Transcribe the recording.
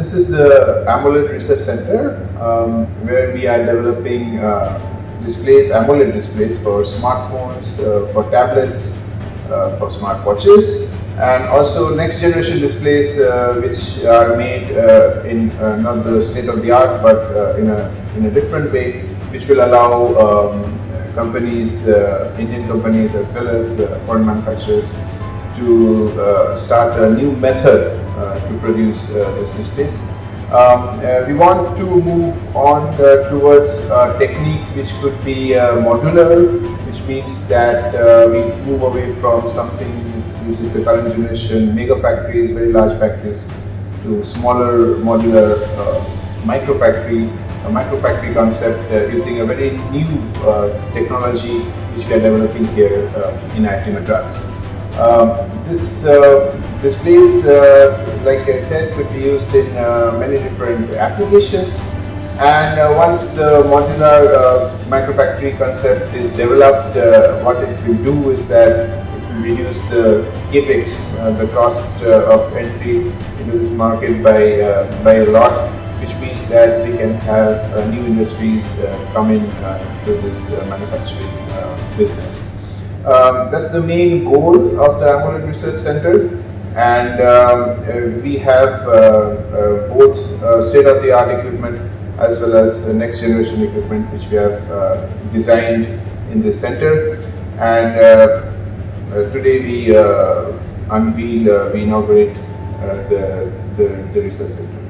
This is the AMOLED Research Center um, where we are developing uh, displays, AMOLED displays for smartphones, uh, for tablets, uh, for smartwatches and also next generation displays uh, which are made uh, in uh, not the state of the art but in, a, in a different way which will allow um, companies, Indian companies as well as foreign manufacturers to start a new method to produce this displays. Um, uh, we want to move on uh, towards a technique which could be uh, modular, which means that we move away from something which is the current generation mega factories, very large factories, to smaller modular micro factory, a micro factory concept using a very new technology which we are developing here in IIT Madras. Um, this place, uh, like I said, could be used in uh, many different applications. And uh, once the modular uh, microfactory concept is developed, uh, what it will do is that it will reduce the capex, the cost of entry into this market by by a lot, which means that we can have new industries come in to this manufacturing business. Um, that's the main goal of the AMOLED Research Center and um, uh, we have uh, uh, both state-of-the-art equipment as well as next generation equipment which we have designed in this center and today we unveil, we inaugurate the, the, the research center.